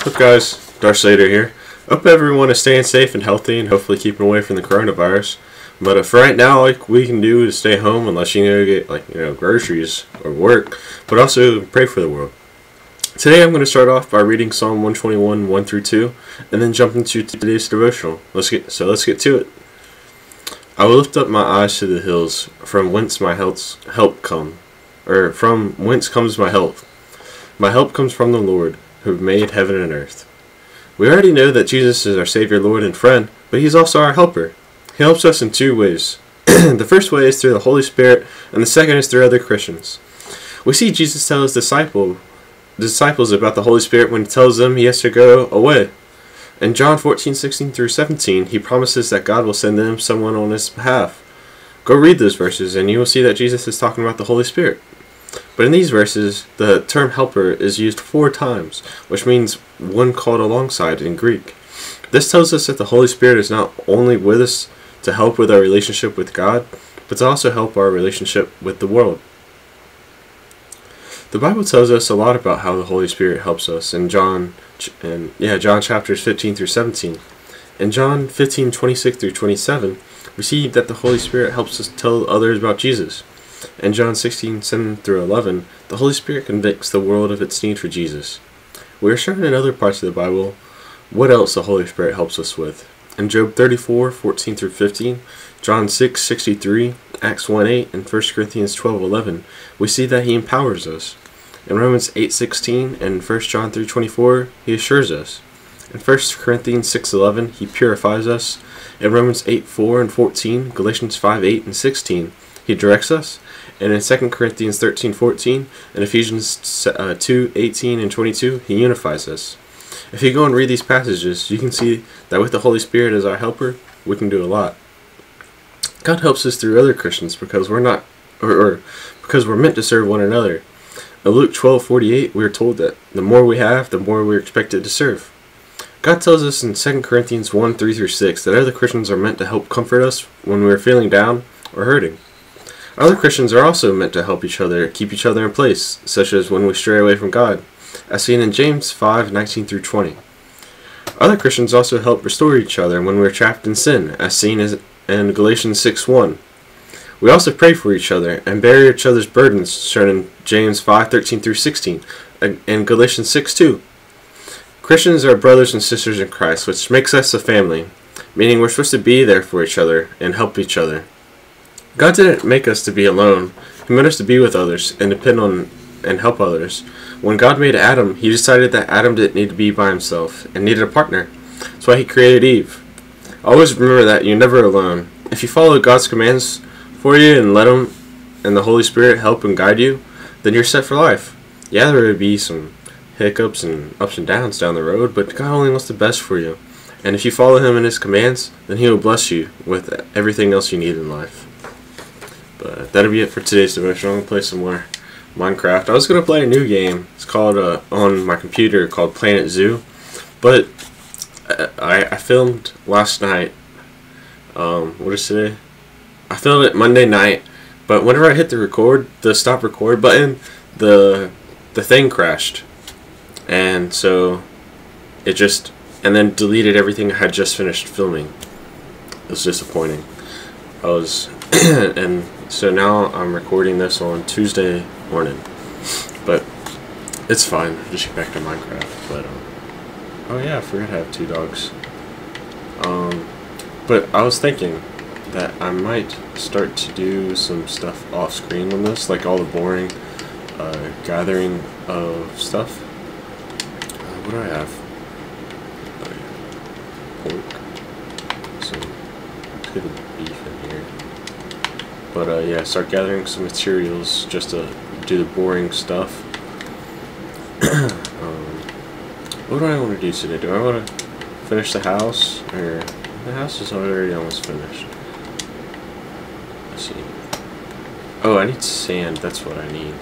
What's up guys, Darth Slader here. Hope everyone is staying safe and healthy and hopefully keeping away from the coronavirus. But uh, if right now, like we can do is stay home unless you go get like you know groceries or work, but also pray for the world. Today I'm going to start off by reading Psalm 121, 1 through 2, and then jump into today's devotional. Let's get so let's get to it. I will lift up my eyes to the hills, from whence my help come, or from whence comes my help. My help comes from the Lord, who made heaven and earth. We already know that Jesus is our Savior, Lord, and friend, but He's also our helper. He helps us in two ways. the first way is through the Holy Spirit, and the second is through other Christians. We see Jesus tell his disciple, disciples about the Holy Spirit when he tells them he has to go away. In John 14, 16 through 17, he promises that God will send them someone on his behalf. Go read those verses, and you will see that Jesus is talking about the Holy Spirit. But in these verses, the term helper is used four times, which means one called alongside in Greek. This tells us that the Holy Spirit is not only with us to help with our relationship with God, but to also help our relationship with the world. The Bible tells us a lot about how the Holy Spirit helps us in John and yeah, John chapters 15 through 17. In John 15, 26 through 27, we see that the Holy Spirit helps us tell others about Jesus. In John 16, 7 through 11, the Holy Spirit convicts the world of its need for Jesus. We are shown in other parts of the Bible what else the Holy Spirit helps us with. In Job 34, 14 through 15, John 6, 63, Acts 1, 8, and 1 Corinthians 12, 11, we see that He empowers us. In Romans 8, 16 and 1 John 3, 24, He assures us. In 1 Corinthians 6, 11, He purifies us. In Romans 8, 4 and 14, Galatians 5, 8 and 16, He directs us. And in 2 Corinthians 13, 14, and Ephesians uh, 2, 18 and 22, he unifies us. If you go and read these passages, you can see that with the Holy Spirit as our helper, we can do a lot. God helps us through other Christians because we're not, or, or because we're meant to serve one another. In Luke 12, 48, we are told that the more we have, the more we're expected to serve. God tells us in 2 Corinthians 1, 3 through 6 that other Christians are meant to help comfort us when we are feeling down or hurting. Other Christians are also meant to help each other keep each other in place, such as when we stray away from God, as seen in James 5 19 through 20. Other Christians also help restore each other when we are trapped in sin, as seen in Galatians 6 1. We also pray for each other and bear each other's burdens, shown in James 5 13 through 16, and Galatians 6 2. Christians are brothers and sisters in Christ, which makes us a family, meaning we're supposed to be there for each other and help each other. God didn't make us to be alone. He made us to be with others and depend on and help others. When God made Adam, he decided that Adam didn't need to be by himself and needed a partner. That's why he created Eve. Always remember that you're never alone. If you follow God's commands for you and let him and the Holy Spirit help and guide you, then you're set for life. Yeah, there will be some hiccups and ups and downs down the road, but God only wants the best for you. And if you follow him and his commands, then he will bless you with everything else you need in life. But that'll be it for today's devotion. I'm gonna play some more Minecraft. I was gonna play a new game. It's called uh, on my computer called Planet Zoo, but I, I filmed last night. Um, what is today? I filmed it Monday night, but whenever I hit the record, the stop record button, the the thing crashed, and so it just and then deleted everything I had just finished filming. It was disappointing. I was and so now I'm recording this on Tuesday morning, but it's fine. Just get back to Minecraft. But um, oh yeah, I forgot I have two dogs. Um, but I was thinking that I might start to do some stuff off screen on this, like all the boring uh, gathering of stuff. Uh, what do I have? Pork. Some. Let's get the beef in here. But uh, yeah, start gathering some materials just to do the boring stuff. um, what do I want to do today? Do I want to finish the house? Or the house is already almost finished. Let's see. Oh, I need sand. That's what I need.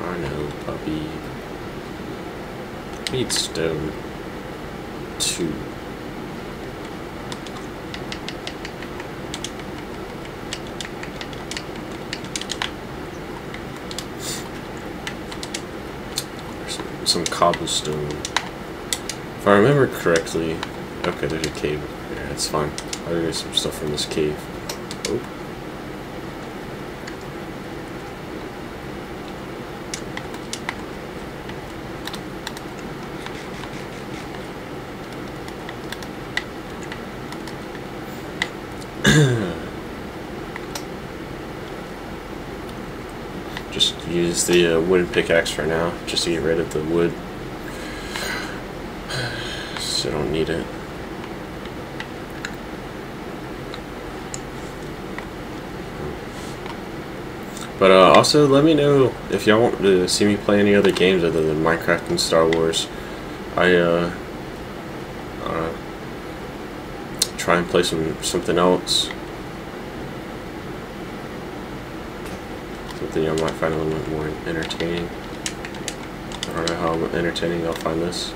I know, puppy. I need stone. Two. Some cobblestone. If I remember correctly, okay, there's a cave. Yeah, it's fine. I'll get some stuff from this cave. Oh. just use the uh, wooden pickaxe for now, just to get rid of the wood. So I don't need it. But uh, also, let me know if y'all want to see me play any other games other than Minecraft and Star Wars. I uh, uh, try and play some something else. Something y'all might find a little bit more entertaining. I don't know how entertaining y'all find this.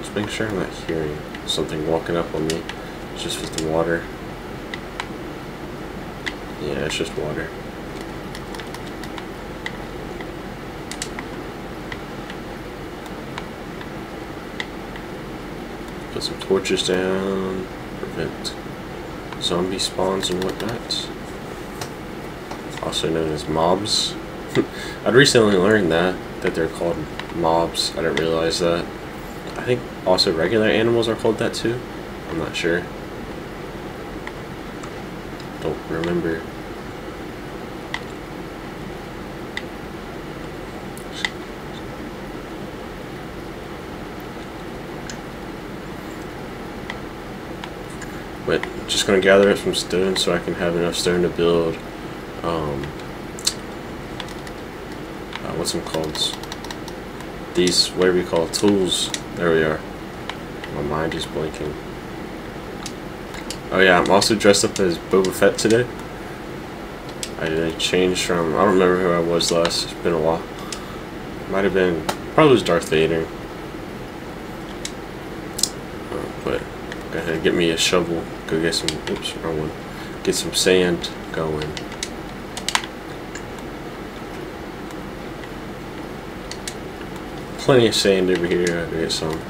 Just make sure I'm not hearing something walking up on me. It's just with the water. Yeah, it's just water. Put some torches down. Prevent zombie spawns and whatnot. Also known as mobs. I'd recently learned that, that they're called mobs. I didn't realize that. I think also regular animals are called that too. I'm not sure. Don't remember. Just gonna gather it from stone so I can have enough stone to build um, uh, what's them called? These whatever you call it, tools. There we are. My mind is blinking. Oh yeah, I'm also dressed up as Boba Fett today. I changed from I don't remember who I was last. It's been a while. Might have been probably was Darth Vader. Uh, but go ahead, get me a shovel. Go get some. Oops, wrong one. Get some sand going. Plenty of sand over here. I'll get some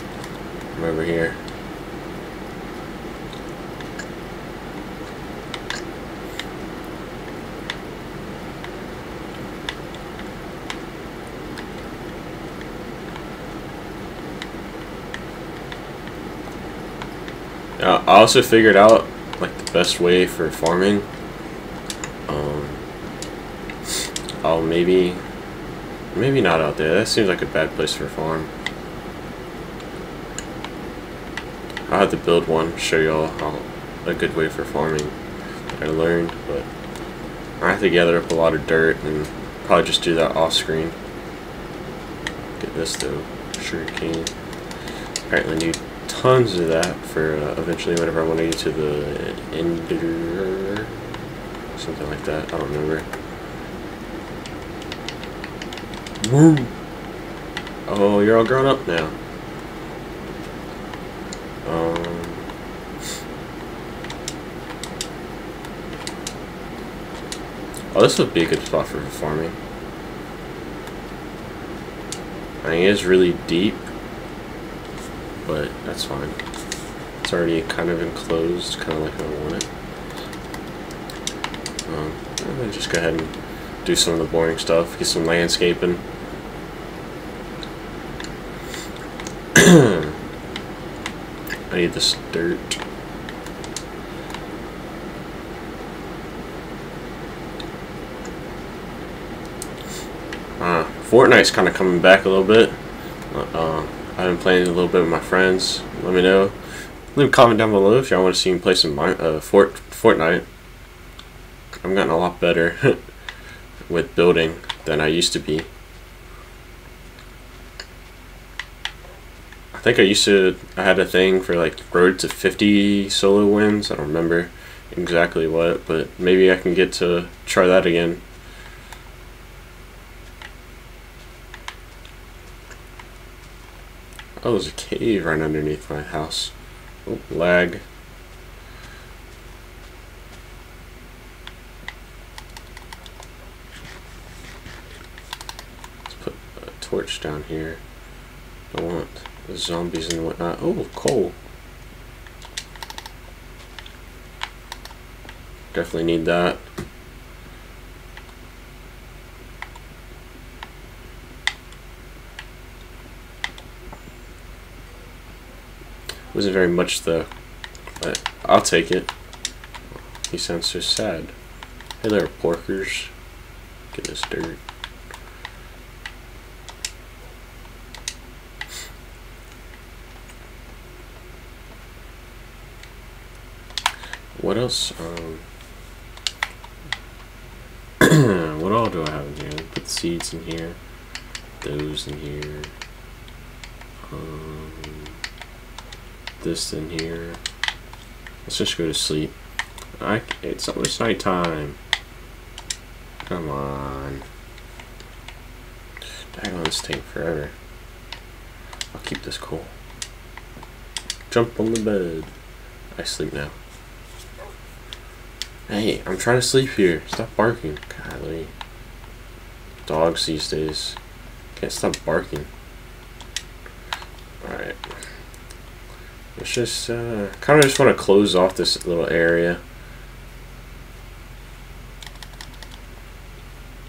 over here. Uh, I also figured out like the best way for farming. Um, I'll maybe, maybe not out there. That seems like a bad place for a farm. I'll have to build one, show y'all how a good way for farming I learned, but I have to gather up a lot of dirt and probably just do that off screen. Get this though, sure can. Apparently need tons of that for uh, eventually whenever I want to get to the ender, something like that. I don't remember. Woo! Oh, you're all grown up now. Um. Oh, this would be a good spot for farming. I mean, it is really deep, but that's fine. It's already kind of enclosed, kind of like I want it. Um, just go ahead and do some of the boring stuff, get some landscaping. I need this dirt. Uh, Fortnite's kind of coming back a little bit. Uh, I've been playing a little bit with my friends. Let me know. Leave a comment down below if y'all want to see me play some uh, Fort Fortnite. I'm getting a lot better with building than I used to be. I think I used to, I had a thing for like road to 50 solo wins. I don't remember exactly what, but maybe I can get to try that again. Oh, there's a cave right underneath my house. Oh, lag. Let's put a torch down here. I want the zombies and whatnot. Oh, coal. Definitely need that. Wasn't very much though, but I'll take it. He sounds so sad. Hey there, porkers. Get this dirt. What else? Um, what all do I have in here? Put the seeds in here. Those in here. Um, this in here. Let's just go to sleep. I, it's almost nighttime. Come on. This thing forever. I'll keep this cool. Jump on the bed. I sleep now. Hey, I'm trying to sleep here. Stop barking. Golly. Dogs these days. Can't stop barking. Alright. Let's just, uh, kind of just want to close off this little area.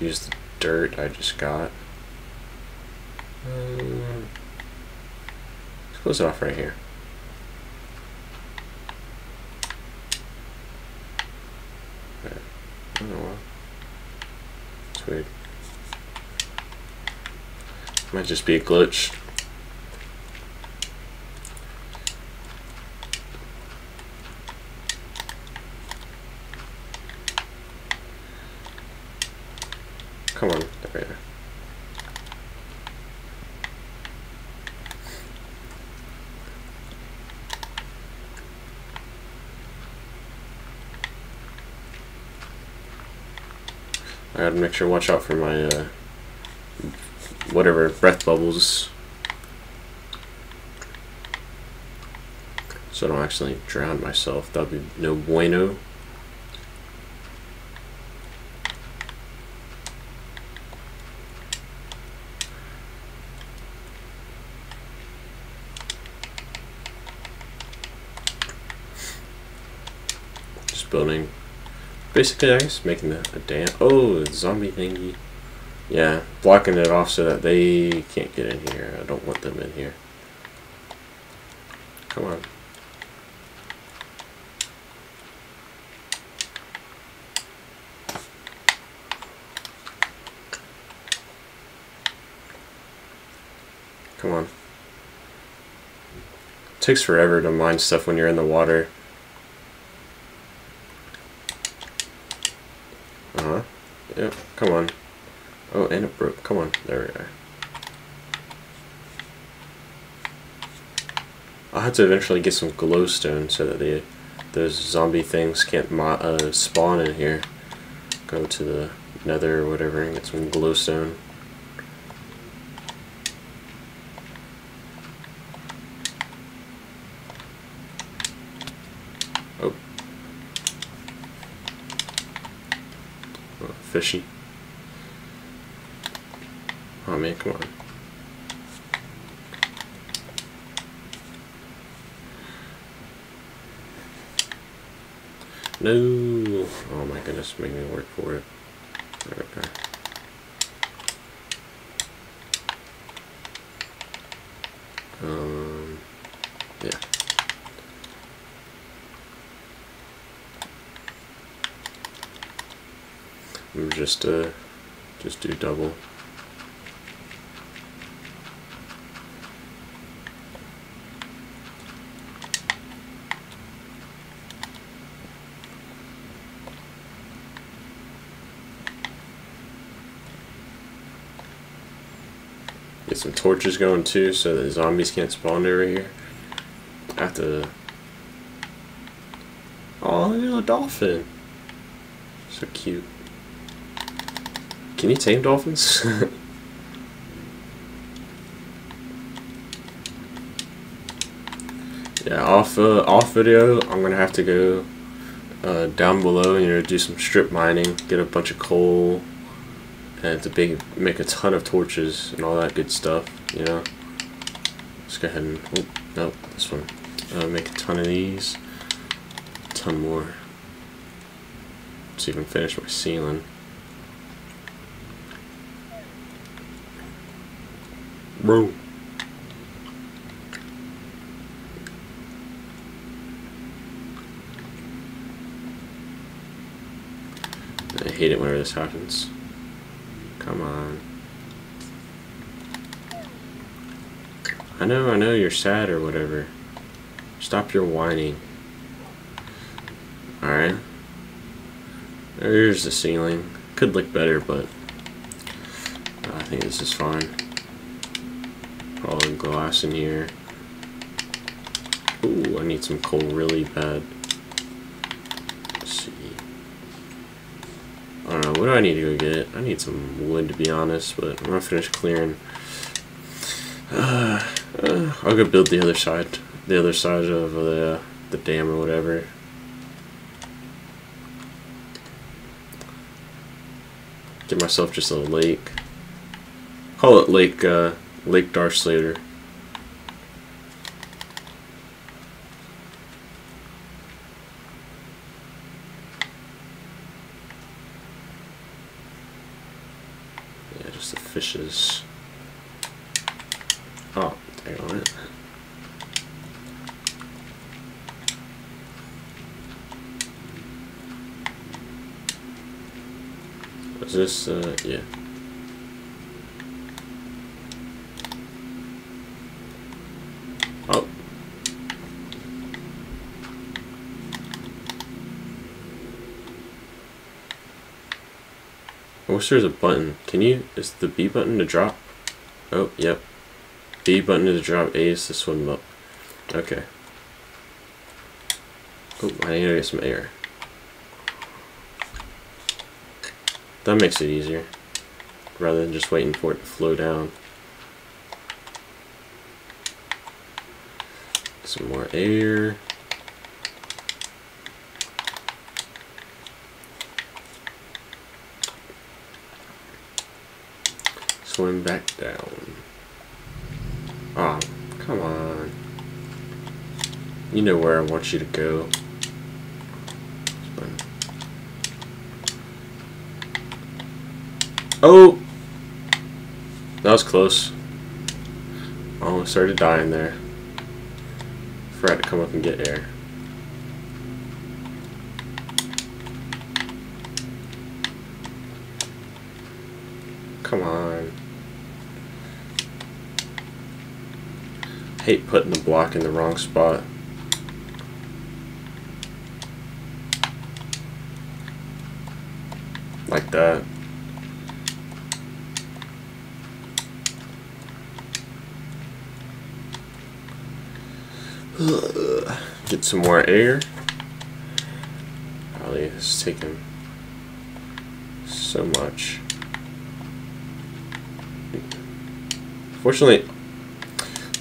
Use the dirt I just got. Let's close it off right here. Oh, It's weird. Might just be a glitch. Come on, there we are. I gotta make sure watch out for my uh, whatever breath bubbles so I don't actually drown myself. That'd be no bueno. Building Basically, I guess making a, dam. Oh, zombie thingy. Yeah, blocking it off so that they can't get in here. I don't want them in here. Come on. Come on. It takes forever to mine stuff when you're in the water. Yep, come on. Oh, and it broke. Come on. There we are. I'll have to eventually get some glowstone so that the those zombie things can't uh, spawn in here. Go to the nether or whatever and get some glowstone. Oh. Fishy. Oh man, come on. No! Oh my goodness, make me work for it. Um, yeah. we just uh, just do double. Some torches going too so the zombies can't spawn over here. I have to... Oh, look at dolphin. So cute. Can you tame dolphins? yeah, off uh, off video, I'm gonna have to go uh, down below and you know do some strip mining, get a bunch of coal, And to big, make a ton of torches and all that good stuff, you know. Let's go ahead and, oh, no, this one. Uh, make a ton of these. A ton more. Let's even finish my ceiling. Bro. I hate it whenever this happens. Come on. I know, I know you're sad or whatever. Stop your whining. Alright. There's the ceiling. Could look better, but I think this is fine. All glass in here. Ooh, I need some coal really bad. Let's see. I don't know, what do I need to go get? I need some wood to be honest, but I'm gonna finish clearing. Uh, uh, I'll go build the other side, the other side of the, the dam or whatever. Get myself just a lake. Call it Lake, uh, Lake Darslater. Yeah, the. Oh, dang on it. Is this, uh, yeah. Oh. I wish there was a button. Can you, is the B button to drop? Oh, yep. B button to drop, A is to swim up. Okay. Oh, I need to get some air. That makes it easier. Rather than just waiting for it to flow down. Some more air. Swim back down. Oh, come on. You know where I want you to go. Oh! That was close. Almost started dying there. Forgot to come up and get air. Come on. Hate putting the block in the wrong spot. Like that. Get some more air. Probably it's taking so much. Fortunately,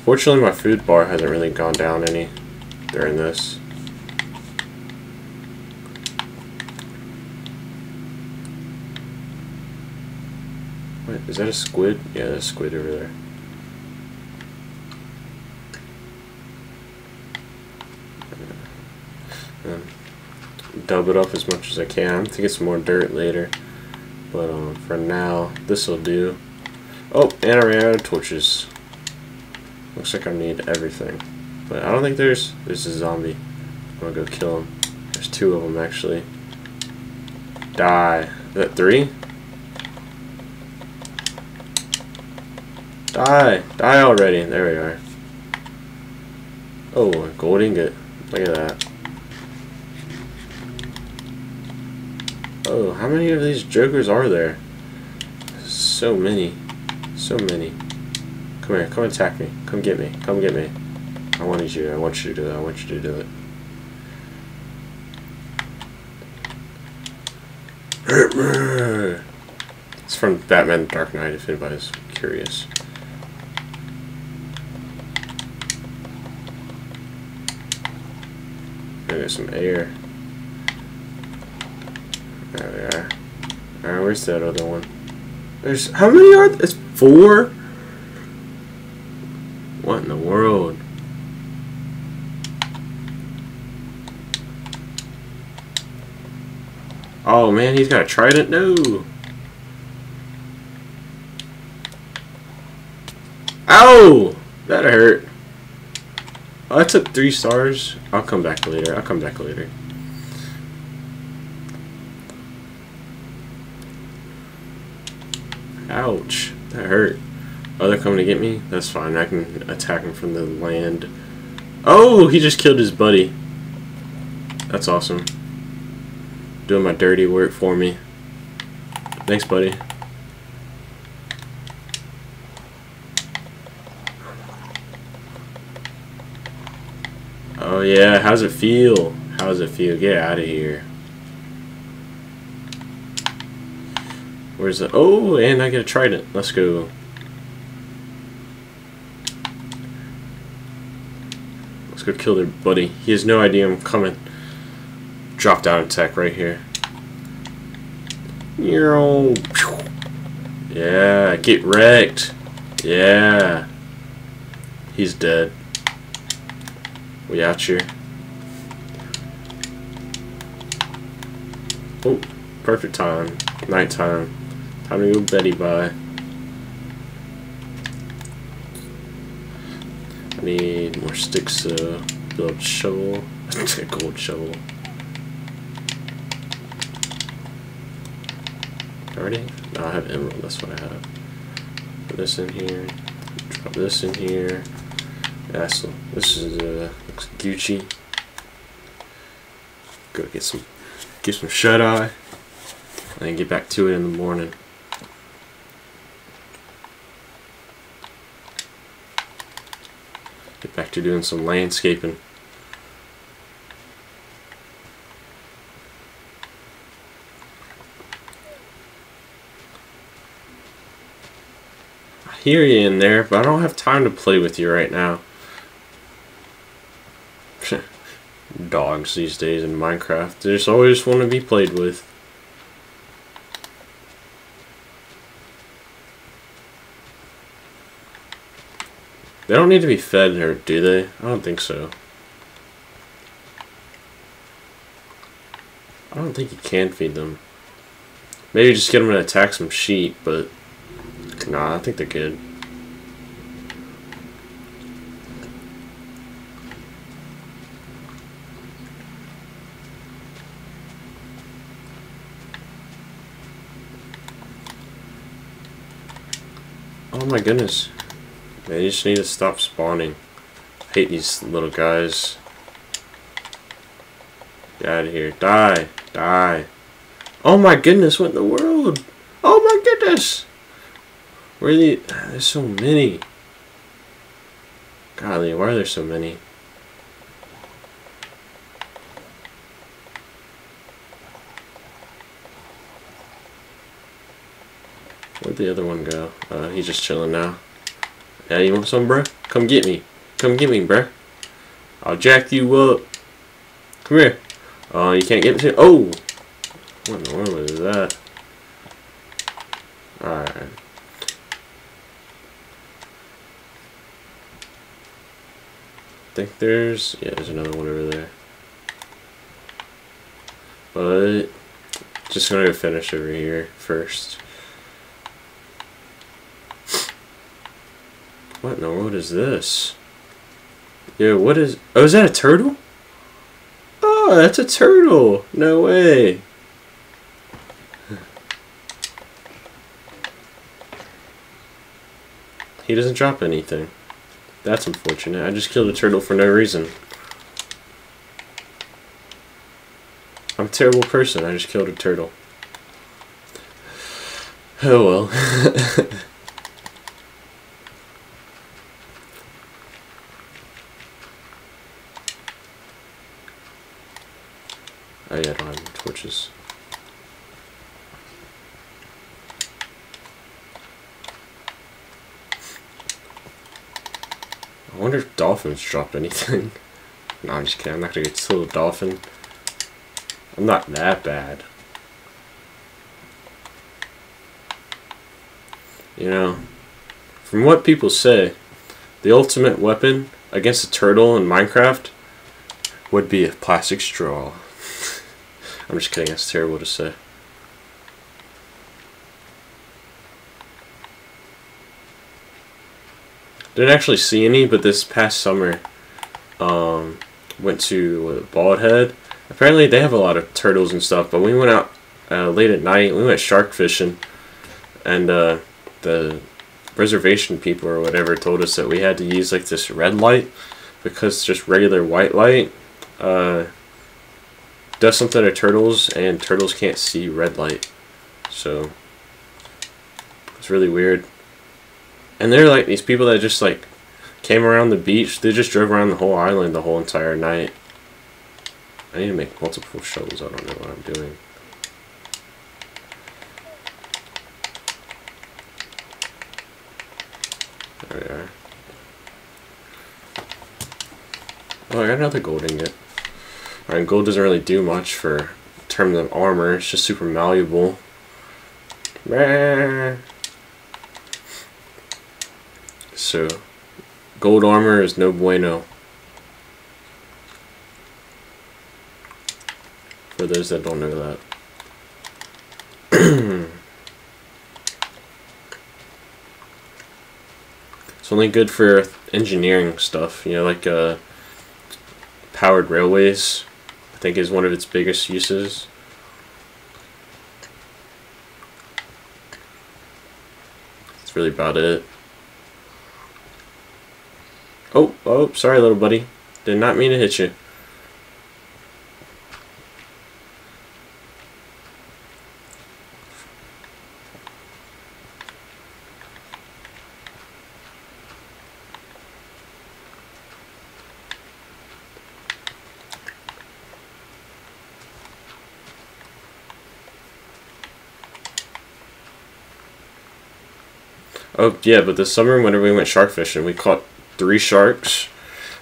fortunately my food bar hasn't really gone down any during this. Wait, is that a squid? Yeah, there's a squid over there. Um, dub it up as much as I can. I'm to get some more dirt later. But um, for now, this will do. Oh, and I ran out of torches. Looks like I need everything. But I don't think there's... There's a zombie. I'm gonna go kill him. There's two of them, actually. Die. Is that three? Die! Die already! There we are. Oh, gold ingot. Look at that. Oh, how many of these jokers are there? So many. So many. Come here, come attack me. Come get me. Come get me. I wanted you. I want you to do it. I want you to do it. It's from Batman Dark Knight, if anybody's curious. There's some air. There we are. Alright, where's that other one? There's how many are there? It's four. World? Oh man, he's got a trident. No. Ow! That hurt. Oh, I took three stars. I'll come back later. I'll come back later. Ouch. That hurt. Oh, they're coming to get me? That's fine. I can attack him from the land. Oh, he just killed his buddy. That's awesome. Doing my dirty work for me. Thanks, buddy. Oh yeah, how's it feel? How's it feel? Get out of here. Where's the... Oh, and I get a trident. Let's go. Let's go kill their buddy. He has no idea I'm coming. Drop down attack right here. Yeah, get wrecked. Yeah. He's dead. We out here. Oh, perfect time. Nighttime. Time Time to go Betty by. I need more sticks to build shovel. a gold shovel. Already? No, I have emerald, that's what I have. Put this in here. Drop this in here. Yeah, so this is uh looks Gucci. Go get some get some shut eye. And get back to it in the morning. Get back to doing some landscaping. I hear you in there, but I don't have time to play with you right now. Dogs these days in Minecraft. They just always want to be played with. They don't need to be fed or do they? I don't think so. I don't think you can feed them. Maybe just get them to attack some sheep, but nah, I think they're good. Oh my goodness. You just need to stop spawning. I hate these little guys. Get out of here. Die. Die. Oh my goodness, what in the world? Oh my goodness! Where are the... There's so many. Golly, why are there so many? Where'd the other one go? Uh, he's just chilling now. Yeah, you want some, bruh? Come get me. Come get me, bruh. I'll jack you up. Come here. Oh, uh, you can't get me. Oh! What in the world was that? Alright. Think there's... Yeah, there's another one over there. But... Just gonna go finish over here first. What in the world is this? Yo, what is... Oh, is that a turtle? Oh, that's a turtle! No way! He doesn't drop anything. That's unfortunate. I just killed a turtle for no reason. I'm a terrible person. I just killed a turtle. Oh well. Oh yeah, I have torches. I wonder if dolphins drop anything. no, I'm just kidding. I'm not gonna get to a dolphin. I'm not that bad. You know, from what people say, the ultimate weapon against a turtle in Minecraft would be a plastic straw. I'm just kidding, that's terrible to say. Didn't actually see any, but this past summer, um, went to Bald Head. Apparently, they have a lot of turtles and stuff. But we went out uh, late at night. We went shark fishing, and uh, the reservation people or whatever told us that we had to use like this red light because just regular white light uh, does something to turtles, and turtles can't see red light. So it's really weird. And they're like these people that just like came around the beach. They just drove around the whole island the whole entire night. I need to make multiple shovels. I don't know what I'm doing. There we are. Oh, I got another gold ingot. Alright, gold doesn't really do much for terms of armor. It's just super malleable. So, gold armor is no bueno. For those that don't know that. it's only good for engineering stuff, you know, like uh, powered railways, think is one of its biggest uses. That's really about it. Oh, oh, sorry little buddy. Did not mean to hit you. Oh yeah, but this summer whenever we went shark fishing, we caught three sharks.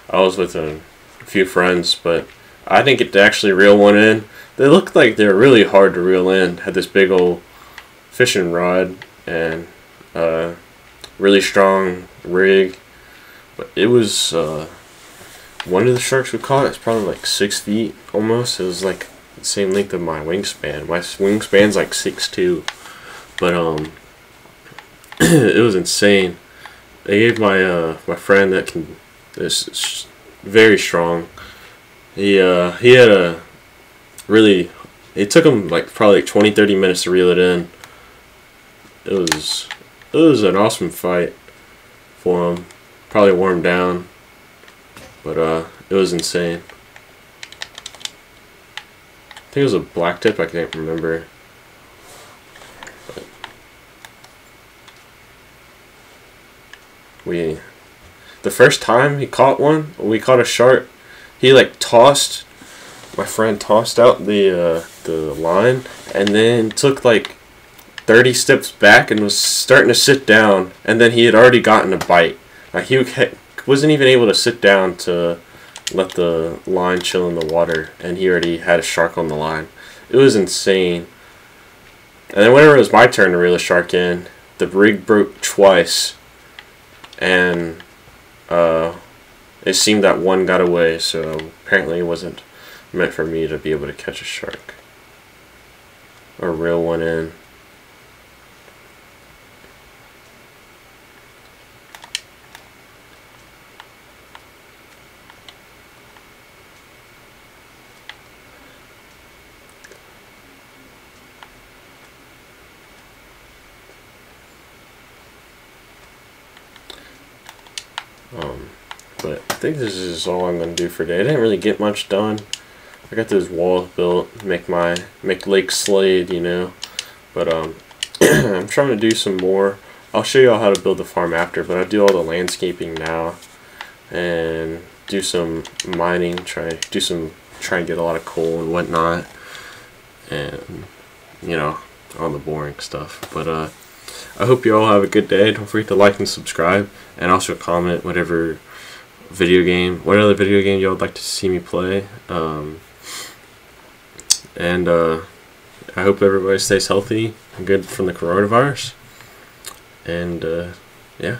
I was with a few friends, but I didn't get to actually reel one in. They looked like they were really hard to reel in. Had this big old fishing rod and uh, really strong rig, but it was uh, one of the sharks we caught. It's probably like six feet almost. It was like the same length of my wingspan. My wingspan's like six two, but um it was insane. They gave my uh, my friend that can is very strong. He uh, he had a really it took him like probably like 20 30 minutes to reel it in. It was it was an awesome fight for him. Probably him down. But uh it was insane. I think it was a black tip, I can't remember. We the first time he caught one, we caught a shark. He like tossed my friend tossed out the uh, the line and then took like 30 steps back and was starting to sit down and then he had already gotten a bite. Like he wasn't even able to sit down to let the line chill in the water and he already had a shark on the line. It was insane. And then whenever it was my turn to reel a shark in, the rig broke twice and uh, it seemed that one got away, so apparently it wasn't meant for me to be able to catch a shark or reel one in. Um, but I think this is all I'm going to do for today. I didn't really get much done. I got those walls built, make my make Lake Slade, you know. But um, I'm trying to do some more. I'll show you all how to build the farm after, but I do all the landscaping now, and do some mining. Try do some try and get a lot of coal and whatnot, and you know all the boring stuff. But uh, I hope you all have a good day. Don't forget to like and subscribe, and also comment whatever video game, what other video game y'all would like to see me play. Um, and uh, I hope everybody stays healthy and good from the coronavirus. And uh, yeah,